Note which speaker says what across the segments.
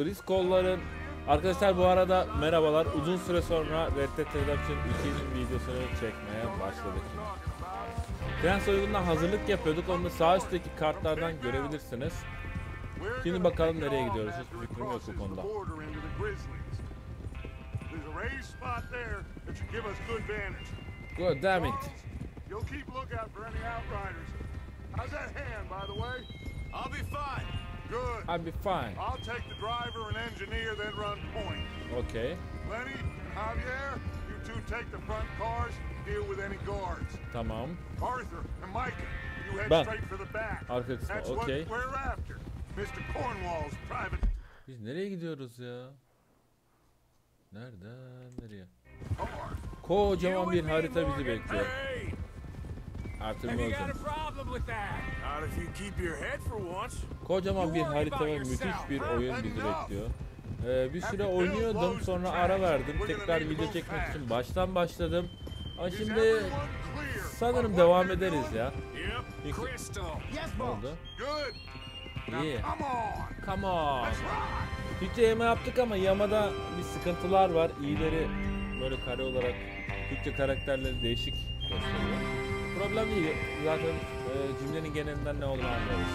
Speaker 1: Gris kolların Arkadaşlar bu arada merhabalar. Uzun süre sonra Red Dead Redemption 2'nin videosunu çekmeye başladık. Prens oyununa hazırlık yapıyorduk. Onu sağ üstteki kartlardan görebilirsiniz. Şimdi bakalım nereye gidiyoruz. Hiçbir fikrim yok bu konuda. Good damn it.
Speaker 2: You'll keep lookout for any outriders. How's that hand, by the way?
Speaker 3: I'll be fine.
Speaker 2: Good.
Speaker 1: I'll be fine.
Speaker 2: I'll take the driver and engineer, then run point.
Speaker 1: Okay.
Speaker 2: Lenny, Javier, you two take the front cars, deal with any guards.
Speaker 1: Tamam.
Speaker 2: Arthur and Micah, you head
Speaker 1: Ben.
Speaker 2: straight for the back.
Speaker 1: Arka kısmı,
Speaker 2: That's
Speaker 1: okey.
Speaker 2: what we're after. Mr. Cornwall's private
Speaker 1: Biz nereye gidiyoruz ya? Nereden nereye? Kocaman bir harita bizi bekliyor.
Speaker 3: Hey,
Speaker 1: Arthur
Speaker 3: have you got a
Speaker 1: Morgan.
Speaker 3: problem with that? Not if you keep your head for once.
Speaker 1: Kocaman bir harita ve müthiş bir oyun bizi bekliyor. Ee, bir süre oynuyordum sonra ara verdim. Tekrar video çekmek için baştan başladım. Ama
Speaker 2: Is
Speaker 1: şimdi
Speaker 2: everyone clear
Speaker 1: sanırım
Speaker 2: on
Speaker 1: devam
Speaker 2: what you're
Speaker 1: ederiz
Speaker 2: doing?
Speaker 1: ya.
Speaker 3: Yep.
Speaker 1: Peki.
Speaker 3: Crystal.
Speaker 1: Ne oldu?
Speaker 2: Good. Now
Speaker 1: İyi.
Speaker 2: come on.
Speaker 1: Come on.
Speaker 2: Let's ride.
Speaker 1: Türkçe yama yaptık ama yamada bir sıkıntılar var. İyileri böyle kare olarak Türkçe karakterleri değişik gösteriyor. Problem değil. Zaten e, cümlenin genelinden ne olduğunu anlıyoruz.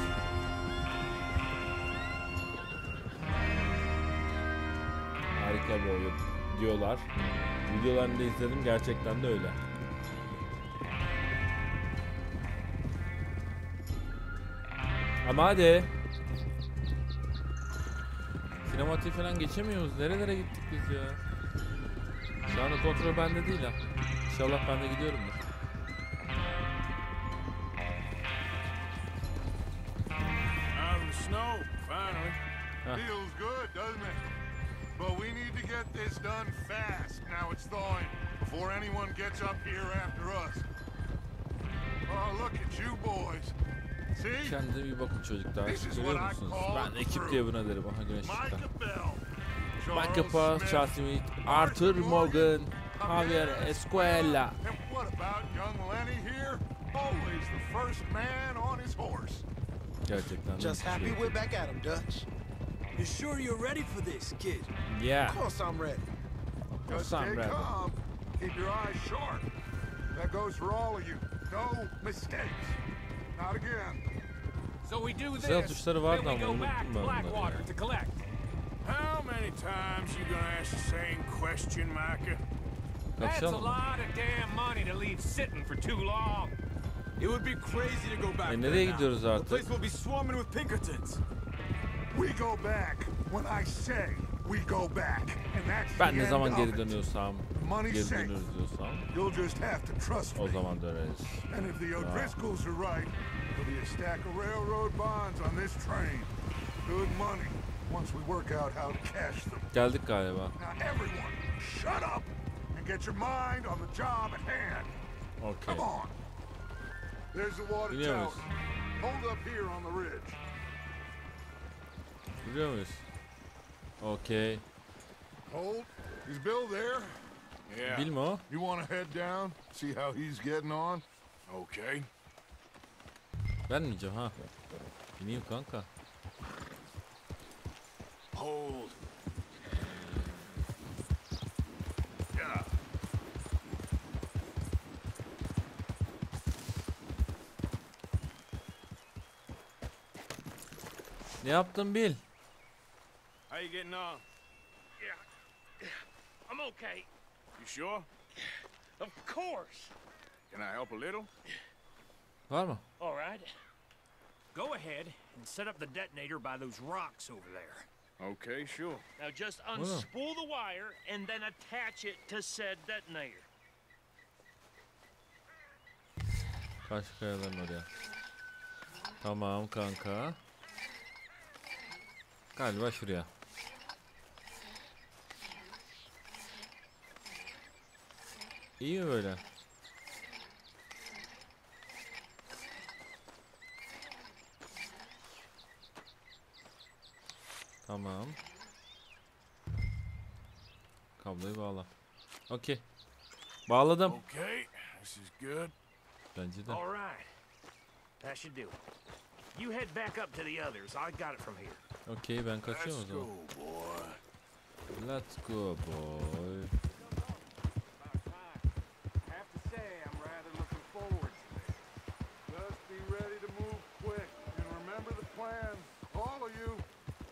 Speaker 1: Harika bir oyun diyorlar. Videolarını da izledim gerçekten de öyle. Ama hadi. Sinematik falan geçemiyoruz. Nerelere gittik biz ya? Şu anda kontrol bende değil ha. İnşallah ben de gidiyorumdur.
Speaker 3: Snow, finally.
Speaker 1: Huh.
Speaker 2: Feels good, doesn't it? But we need to get this done fast. Now it's thawing before anyone gets up here after us. Oh, look at you boys. See?
Speaker 1: Kendinize iyi bakın çocuklar.
Speaker 2: This is
Speaker 1: Görüyor
Speaker 2: what I
Speaker 1: musunuz?
Speaker 2: call
Speaker 1: Ben ekip diye buna derim. Aha güneş çıktı.
Speaker 2: Bell.
Speaker 1: Michael
Speaker 2: Charles Smith,
Speaker 1: Arthur Morgan, Javier Escuella.
Speaker 2: And what about young Lenny here? Always the first man on his horse.
Speaker 1: Gerçekten
Speaker 4: Just happy we're back at him, Dutch.
Speaker 5: You sure you're ready for this, kid?
Speaker 1: Yeah.
Speaker 4: Of course I'm ready.
Speaker 2: Just
Speaker 1: Some
Speaker 2: stay
Speaker 1: rabbit.
Speaker 2: calm. Keep your eyes sharp. That goes for all of you. No mistakes. Not again.
Speaker 3: So we do this.
Speaker 1: Silah tuşları
Speaker 3: then we go back to Blackwater to collect. How many times you gonna ask the same question, Micah? That's a lot of damn money to leave sitting for too long.
Speaker 5: It would be crazy to go back
Speaker 1: E
Speaker 5: there
Speaker 1: nereye
Speaker 5: now.
Speaker 1: gidiyoruz
Speaker 5: The place will be swarming with Pinkertons.
Speaker 2: We go back when I say we go back. And that's
Speaker 1: Ben
Speaker 2: the
Speaker 1: ne
Speaker 2: end
Speaker 1: zaman
Speaker 2: of
Speaker 1: geri
Speaker 2: it.
Speaker 1: dönüyorsam,
Speaker 2: Money
Speaker 1: geri
Speaker 2: safe.
Speaker 1: dönüyoruz diyorsam
Speaker 2: You'll just have to trust
Speaker 1: o
Speaker 2: me.
Speaker 1: zaman döneriz.
Speaker 2: And if the O'Driscolls are right, there'll be a stack of railroad bonds on this train. Good money once we work out how to cash them.
Speaker 1: Geldik galiba.
Speaker 2: Now everyone, shut up and get your mind on the job at hand.
Speaker 1: Okey.
Speaker 2: Come on. There's the water
Speaker 1: Biliyor
Speaker 2: tower. Hold up here on the ridge.
Speaker 1: Biliyor muyuz? Okey.
Speaker 2: Hold. Is Bill there?
Speaker 3: Yeah.
Speaker 1: Bilme o.
Speaker 2: You want to head down, see how he's getting on?
Speaker 3: Okay.
Speaker 1: Ben mi yiyeceğim ha? Bineyim kanka.
Speaker 3: Hold. Yeah.
Speaker 1: Ne yaptın Bil?
Speaker 3: How you getting on?
Speaker 6: Yeah, I'm okay.
Speaker 3: You sure?
Speaker 6: Of course.
Speaker 3: Can I help a little?
Speaker 1: Var mı?
Speaker 6: All right. Go ahead and set up the detonator by those rocks over there.
Speaker 3: Okay, sure.
Speaker 6: Now just
Speaker 1: Wow.
Speaker 6: unspool the wire and then attach it to said detonator.
Speaker 1: Karşı kayaların oraya. Tamam kanka. Galiba şuraya. İyi mi böyle? Tamam. Kabloyu bağla. Okey. Bağladım.
Speaker 3: Okay, this is good.
Speaker 1: Bence de.
Speaker 6: All right. That should do. You head back up to the others. I got it from here.
Speaker 1: Okey ben kaçıyorum o
Speaker 3: Let's
Speaker 1: zaman.
Speaker 3: go, boys.
Speaker 1: Let's go boy.
Speaker 2: have to say, I'm rather looking forward to this. Just be ready to move quick, and remember the plan. All of you,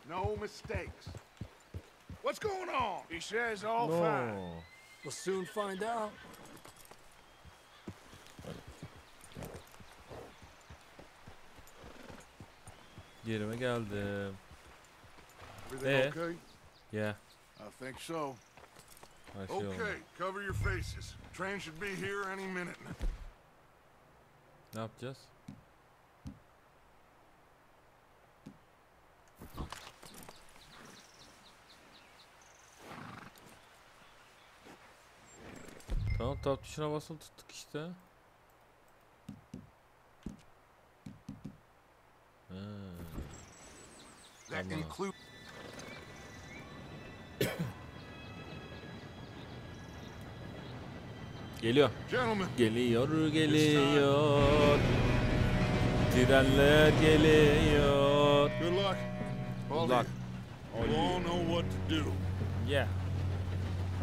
Speaker 2: no mistakes. What's going on?
Speaker 3: He says all fine.
Speaker 5: We'll soon find out.
Speaker 1: Yerime geldim.
Speaker 2: Everything
Speaker 1: Eh?
Speaker 2: okay?
Speaker 1: Yeah.
Speaker 2: I think so.
Speaker 1: Oldu.
Speaker 2: Okay, cover your faces. Train should be here any minute.
Speaker 1: Ne yapacağız? Tamam tab tuşuna basılı tuttuk işte. Tamam. Geliyor.
Speaker 2: Gentlemen,
Speaker 1: Geliyor geliyor. Trenler geliyor.
Speaker 2: good luck. All
Speaker 1: Good luck.
Speaker 2: You You all know what to do.
Speaker 1: Yeah.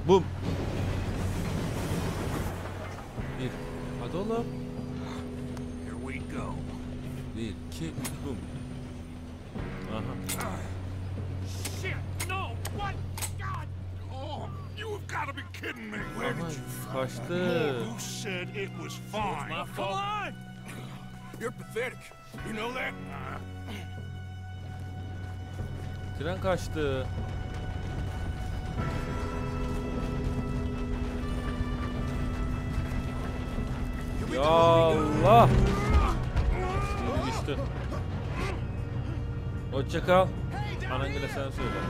Speaker 1: Boom. Bir. Hadi oğlum.
Speaker 6: Here we go.
Speaker 1: Bir, iki, üç, boom. Aha.
Speaker 6: Shit! No! What? God!
Speaker 2: Oh, you have got to be kidding me.
Speaker 6: Where
Speaker 1: Aman
Speaker 6: did you
Speaker 1: kaçtı.
Speaker 2: Who said it was fine?
Speaker 6: my fault? Come on!
Speaker 3: You're pathetic. You know that?
Speaker 1: Tren kaçtı. Ya Allah. Yürü düştü. Hoşça kal. Anangile sen söyle.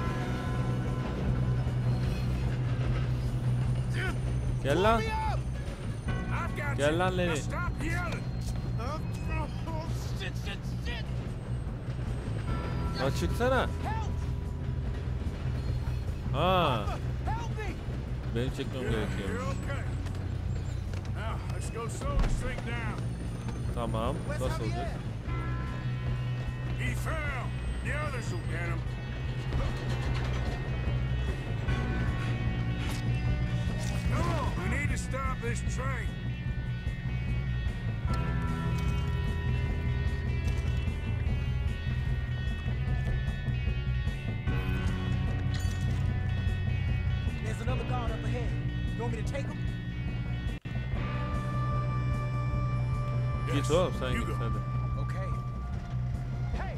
Speaker 1: Gel lan.
Speaker 3: I've got
Speaker 1: Gel
Speaker 3: you.
Speaker 1: lan Lenny.
Speaker 3: Now stop yelling.
Speaker 6: Shit, shit, shit!
Speaker 1: Ya çıksana. Ha. Benim çekmem
Speaker 3: You're
Speaker 1: gerekiyor.
Speaker 3: okay. Now, let's go slow this thing down.
Speaker 1: Tamam. Nasıl olacak?
Speaker 3: He fell. The others will get him. Stop this train.
Speaker 4: There's another guard up ahead. You want me to take him?
Speaker 1: Git oğlum sen
Speaker 3: you
Speaker 1: git
Speaker 3: go.
Speaker 1: hadi.
Speaker 4: Okay. Hey!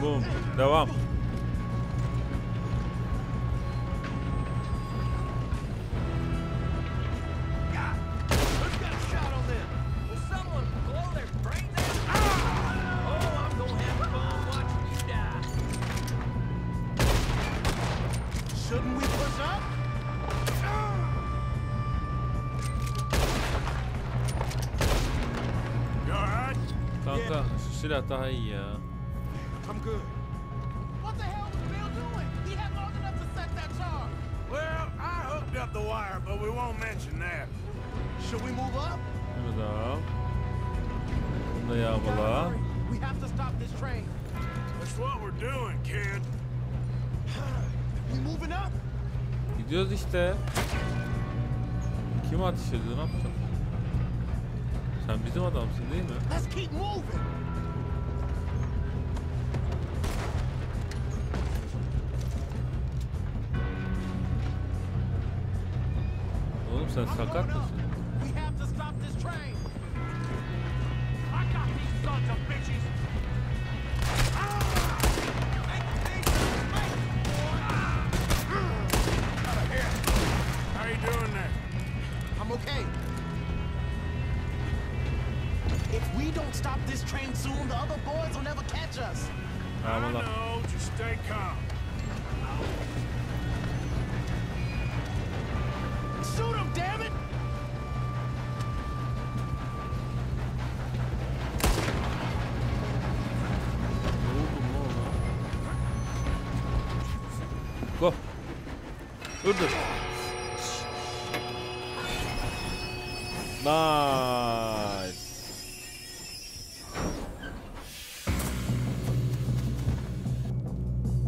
Speaker 1: Boom. Devam. Şu silah daha iyi ya.
Speaker 4: I'm good. What the hell was Bill doing? He had long enough to set that charge.
Speaker 3: Well, I hooked up the wire, but we won't mention that.
Speaker 4: Should we move up?
Speaker 1: Bunu da al. Bunu da
Speaker 4: Gotta
Speaker 1: yağmala.
Speaker 4: We have to stop this train.
Speaker 3: That's what we're doing, kid.
Speaker 4: We moving up?
Speaker 1: Gidiyoruz işte. Kim ateş ediyor ne yaptın? Sen bizim adamsın değil mi?
Speaker 4: Let's keep moving.
Speaker 1: Oğlum sen sakat mısın? Dur dur. Nice.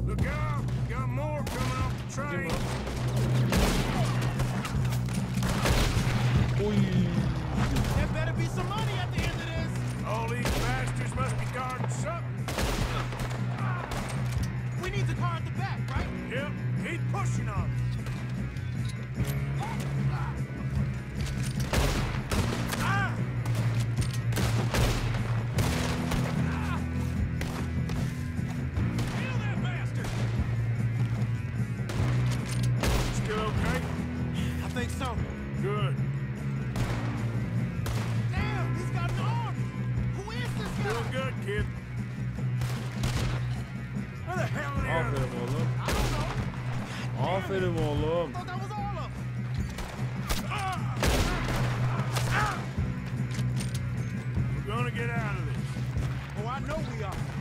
Speaker 3: Look out! Got more coming off the train.
Speaker 1: Oy.
Speaker 4: There better be some money at the end of this.
Speaker 3: All these bastards must be guarding something.
Speaker 4: We need the car at the back, right?
Speaker 3: Yep, keep pushing on.
Speaker 1: Aferin oğlum.
Speaker 4: I thought that was all of.
Speaker 3: We're gonna get out of this.
Speaker 4: Oh, I know we are.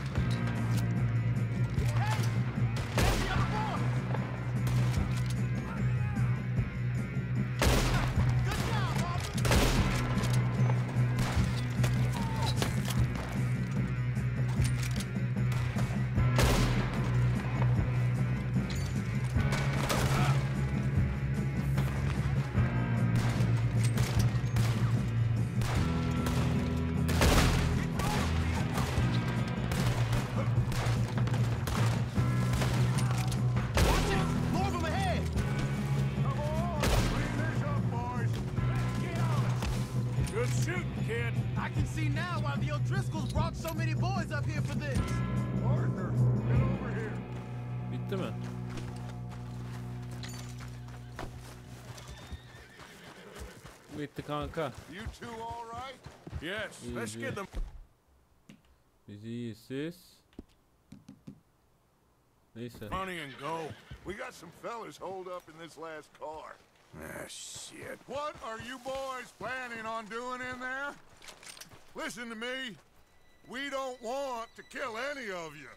Speaker 4: See now why the O'Driscolls brought so many boys up here for this.
Speaker 3: Arthur, get over here.
Speaker 1: Bitti mi? Bitti kanka.
Speaker 2: You two all right?
Speaker 3: Yes, let's get them.
Speaker 1: Biz iyiyiz siz. Neyse.
Speaker 3: Money and go.
Speaker 2: We got some fellas holed up in this last car.
Speaker 3: Ah, shit.
Speaker 2: What are you boys planning on doing in there? Listen to me. We don't want to kill any of you.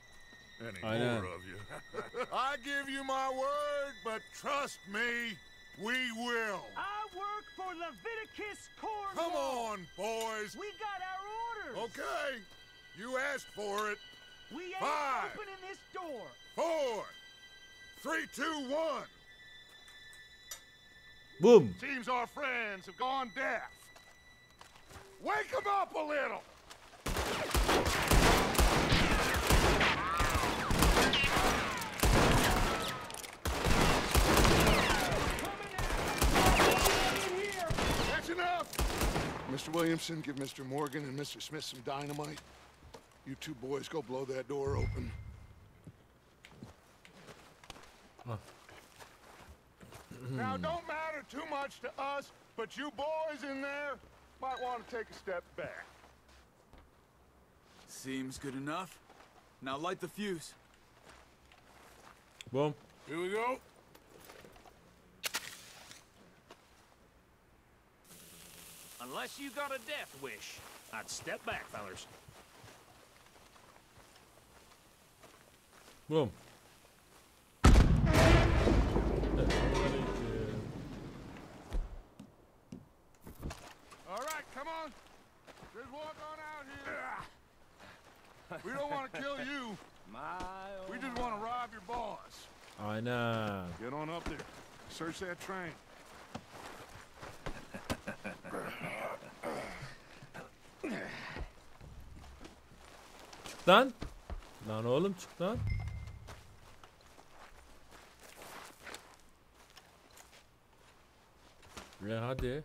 Speaker 2: Any
Speaker 1: I know.
Speaker 2: more of you. I give you my word, but trust me, we will.
Speaker 6: I work for Leviticus Corps.
Speaker 2: Come on, boys.
Speaker 6: We got our orders.
Speaker 2: Okay. You asked for it.
Speaker 6: We ain't
Speaker 2: Five.
Speaker 6: opening this door.
Speaker 2: Four, three, two, one.
Speaker 1: Boom.
Speaker 2: Seems our friends have gone deaf. Wake them up a little. That's enough. Mr. Williamson, give Mr. Morgan and Mr. Smith some dynamite. You two boys go blow that door open. Now, don't matter too much to us, but you boys in there might want to take a step back.
Speaker 5: Seems good enough. Now light the fuse.
Speaker 1: Boom.
Speaker 3: Here we go.
Speaker 6: Unless you got a death wish, I'd step back, fellers.
Speaker 1: Boom.
Speaker 2: Just walk on out here. We don't want to kill you.
Speaker 6: My
Speaker 2: We just want to rob your boss.
Speaker 1: I know.
Speaker 2: Get on up there. Search that train.
Speaker 1: Lan. Lan oğlum çık lan. Ya hadi.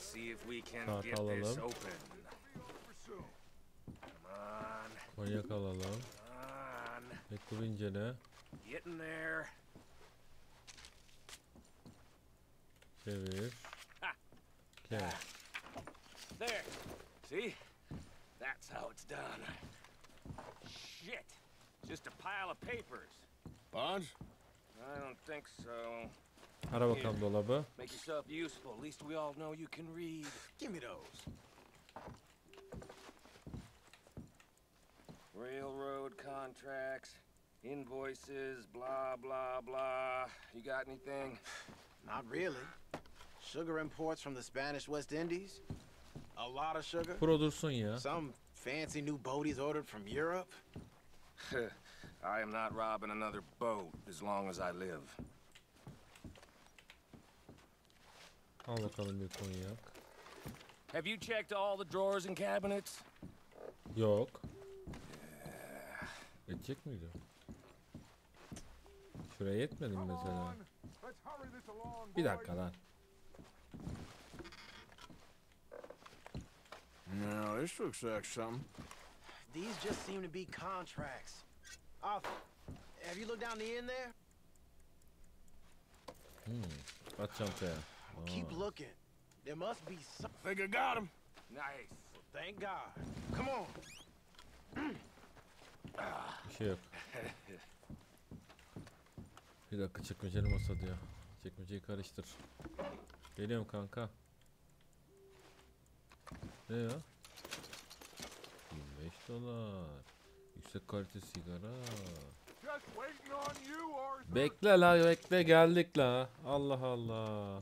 Speaker 7: see if we can
Speaker 1: Kart
Speaker 7: get this
Speaker 1: alalım.
Speaker 7: open. Come on,
Speaker 1: Manyak alalım.
Speaker 7: come on.
Speaker 1: Bekle incele.
Speaker 7: Get in there.
Speaker 1: Çevir. Gel. Ah.
Speaker 7: There. See? That's how it's done. Shit. Just a pile of papers.
Speaker 3: Bonds?
Speaker 7: I don't think so.
Speaker 1: Ara bakalım dolabı.
Speaker 7: Make yourself useful. At least we all know you can read.
Speaker 8: Give me those.
Speaker 7: Railroad contracts, invoices, blah, blah, blah. You got anything?
Speaker 4: Not really. Sugar imports from the Spanish West Indies. A lot of sugar.
Speaker 1: Pro dursun ya.
Speaker 4: Some fancy new boat he's ordered from Europe.
Speaker 7: I am not robbing another boat as long as I live.
Speaker 1: Al bakalım bir konyak.
Speaker 7: Have you checked all the drawers and cabinets?
Speaker 1: Yok. Edecek miydi? Şuraya yetmedi mi mesela? Bir dakika lan.
Speaker 3: Now, this looks like something.
Speaker 4: These just seem to be contracts. Arthur, have you looked down the end there?
Speaker 1: Hmm. At çantaya.
Speaker 4: Keep looking. There must be some.
Speaker 3: Think I got him.
Speaker 7: Nice.
Speaker 4: Thank God. Come on.
Speaker 1: Bir şey yok. Bir dakika çekmeceli masa diyor. Çekmeceyi karıştır. Geliyorum kanka. Ne ya? 25 dolar. Yüksek kalite sigara.
Speaker 9: Just waiting on you, Arthur.
Speaker 1: Bekle la bekle geldik la. Allah Allah.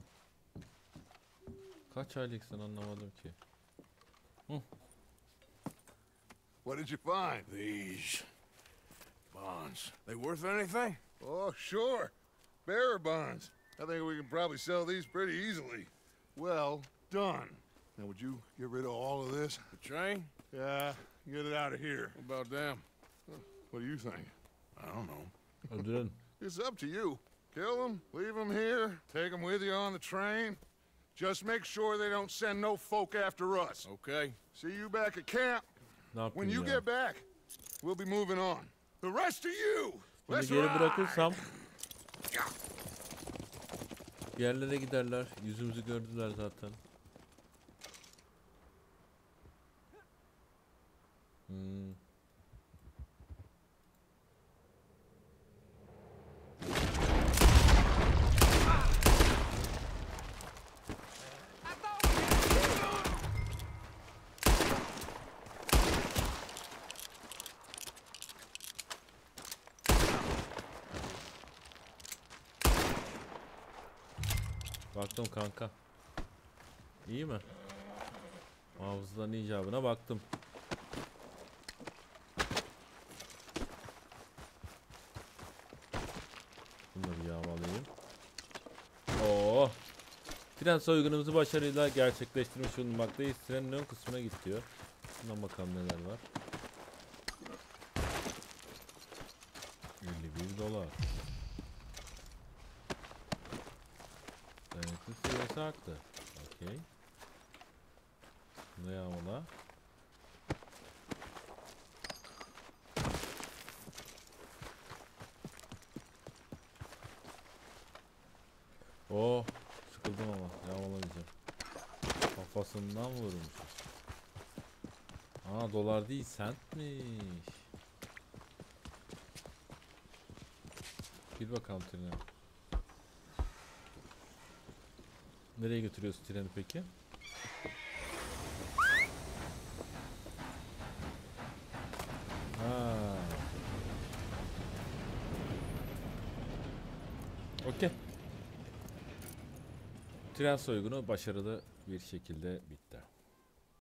Speaker 1: Kaç aylıksın anlamadım ki.
Speaker 2: What did you find?
Speaker 3: These bonds. They worth anything?
Speaker 2: Oh, sure. Bearer bonds. I think we can probably sell these pretty easily. Well done. Now, would you get rid of all of this?
Speaker 3: The train?
Speaker 2: Yeah, get it out of here.
Speaker 3: What about them?
Speaker 2: What do you think?
Speaker 3: I don't know.
Speaker 1: Öldürün.
Speaker 2: It's up to you. Kill them, leave them here, take them with you on the train. Just make sure they don't send no folk after us.
Speaker 3: Okay.
Speaker 2: See you back at camp.
Speaker 1: Ne
Speaker 2: When you
Speaker 1: ya?
Speaker 2: get back, we'll be moving on. The rest of you, let's
Speaker 1: geri bırakırsam yerlere giderler. Yüzümüzü gördüler zaten. Hmm. Baktım kanka. İyi mi? Hafızların icabına baktım. Bunları yağmalayayım. Oo. Tren soygunumuzu başarıyla gerçekleştirmiş bulunmaktayız. Trenin ön kısmına git diyor. Şundan bakalım neler var. 51 dolar. Dayanıklı süresi arttı. Okey. Bunu yağmala. Oh, sıkıldım ama yağmalamayacağım. Kafasından vurmuşuz. Aa dolar değil centmiş. Bir bakalım trene. Nereye götürüyorsun treni peki? Ha. Okey. Tren soygunu başarılı bir şekilde bitti.